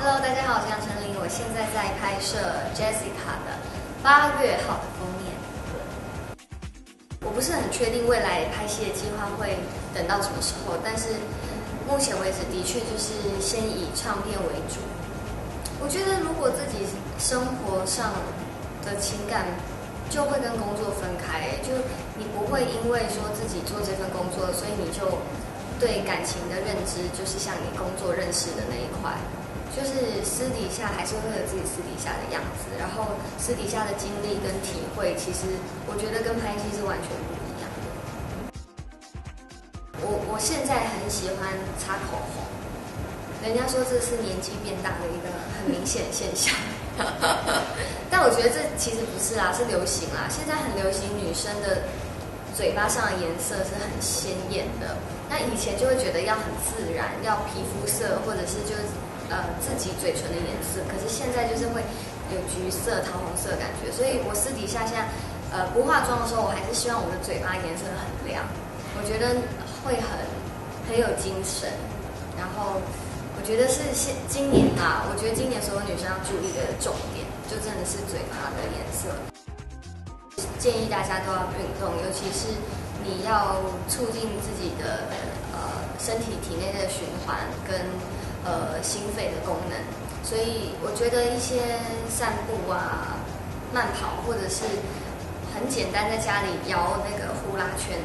Hello，大家好，我是杨丞琳，我现在在拍摄 Jessica 的八月号的封面。我不是很确定未来拍戏的计划会等到什么时候，但是目前为止的确就是先以唱片为主。我觉得如果自己生活上的情感就会跟工作分开，就你不会因为说自己做这份工作，所以你就对感情的认知就是像你工作认识的那一块。就是私底下还是会有自己私底下的样子，然后私底下的经历跟体会，其实我觉得跟拍戏是完全不一样的。我我现在很喜欢擦口红，人家说这是年纪变大的一个很明显现象，但我觉得这其实不是啊，是流行啊。现在很流行女生的嘴巴上的颜色是很鲜艳的，那以前就会觉得要很自然，要皮肤色或者是就。呃，自己嘴唇的颜色，可是现在就是会有橘色、桃红色的感觉，所以我私底下现在呃不化妆的时候，我还是希望我的嘴巴颜色很亮，我觉得会很很有精神。然后我觉得是现今年啊，我觉得今年所有女生要注意的重点，就真的是嘴巴的颜色。建议大家都要运动，尤其是你要促进自己的呃身体体内的循环跟。呃，心肺的功能，所以我觉得一些散步啊、慢跑，或者是很简单在家里摇那个呼啦圈，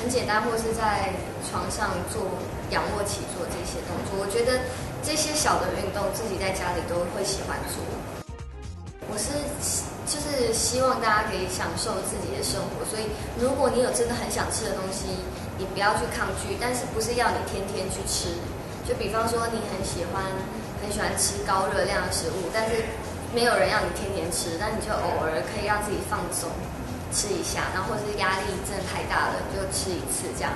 很简单，或是在床上做仰卧起坐这些动作，我觉得这些小的运动自己在家里都会喜欢做。我是就是希望大家可以享受自己的生活，所以如果你有真的很想吃的东西，你不要去抗拒，但是不是要你天天去吃。就比方说，你很喜欢很喜欢吃高热量的食物，但是没有人要你天天吃，但你就偶尔可以让自己放松吃一下，然后或者是压力真的太大了，就吃一次这样，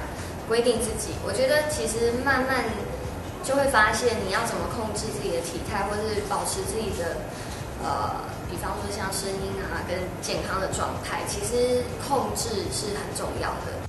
规定自己。我觉得其实慢慢就会发现，你要怎么控制自己的体态，或是保持自己的呃，比方说像声音啊跟健康的状态，其实控制是很重要的。